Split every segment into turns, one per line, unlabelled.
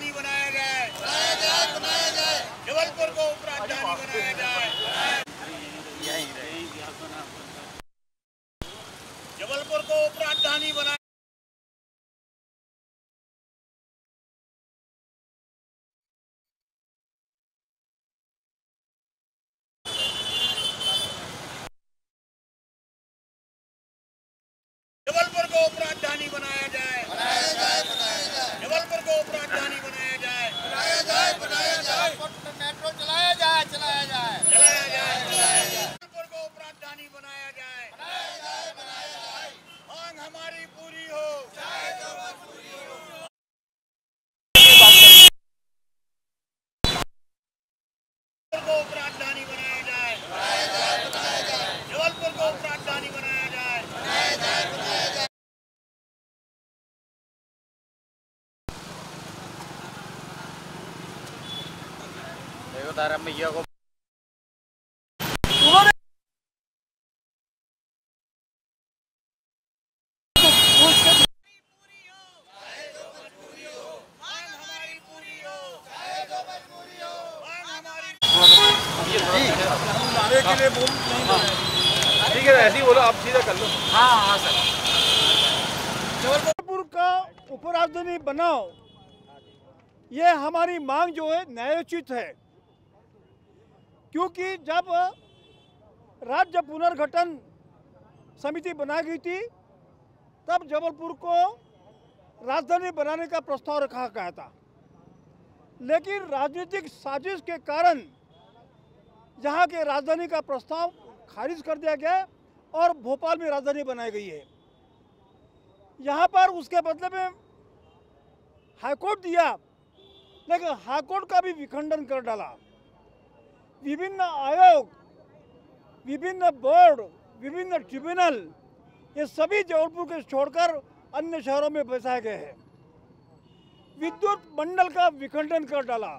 राजधानी बनाया जाए। बनाया जाए जबलपुर को उप राजधानी बनाया जाए। जबलपुर को उप राजधानी बनाया जबलपुर को उप राजधानी बनाया बनाया जाए बनाया जाए जबलपुर को अपना राजधानी बनाया जाए। बनाया जाए बनाया जाए। मेट्रो चलाया जाए चलाया जाए। चलाया जाए चलाया जाए। को राजधानी बनाया जाए। बनाया जाए बनाया जाए। मांग हमारी पूरी हो। चाहे जो पूरी हो को उप राजधानी बनाया जाए बनाया जाए बनाया जाए जबलपुर को उप राजधानी बनाया जाए बनाया जाए बनाया जाए
देखो तारा भैया को ठीक है ऐसे ही बोलो आप सीधा कर लो हाँ हाँ सर
जबलपुर का उपराजधानी बनाओ। ये हमारी मांग जो है न्यायोचित है। क्योंकि जब राज्य पुनर्गठन समिति बनाई गई थी, तब जबलपुर को राजधानी बनाने का प्रस्ताव रखा गया था। लेकिन राजनीतिक साजिश के कारण यहाँ के राजधानी का प्रस्ताव खारिज कर दिया गया और भोपाल में राजधानी बनाई गई है। यहाँ पर उसके बदले में हाईकोर्ट दिया, लेकिन हाईकोर्ट का भी विखंडन कर डाला। विभिन्न आयोग, विभिन्न बोर्ड विभिन्न ट्रिब्यूनल ये सभी जबलपुर के छोड़कर अन्य शहरों में बसाए गए हैं। विद्युत मंडल का विखंडन कर डाला।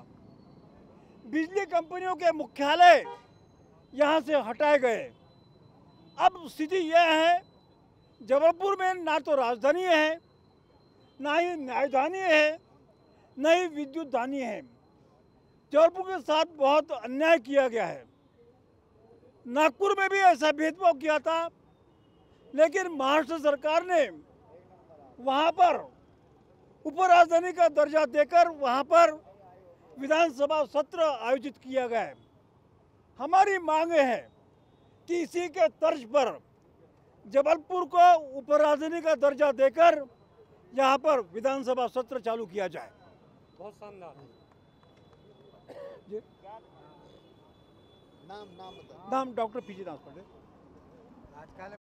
बिजली कंपनियों के मुख्यालय यहाँ से हटाए गए। अब स्थिति यह है, जबलपुर में ना तो राजधानी है, ना ही न्यायधानी है, न ही विद्युत धानी है। जबलपुर के साथ बहुत अन्याय किया गया है। नागपुर में भी ऐसा भेदभाव किया था, लेकिन महाराष्ट्र सरकार ने वहाँ पर उपराजधानी का दर्जा देकर वहाँ पर विधानसभा सत्र आयोजित किया गया है। हमारी मांग है कि इसी के तर्ज पर जबलपुर को उपराजधानी का दर्जा देकर यहाँ पर विधानसभा सत्र चालू किया जाए।
बहुत शानदार।
नाम नाम नाम डॉक्टर पीजी दास पटेल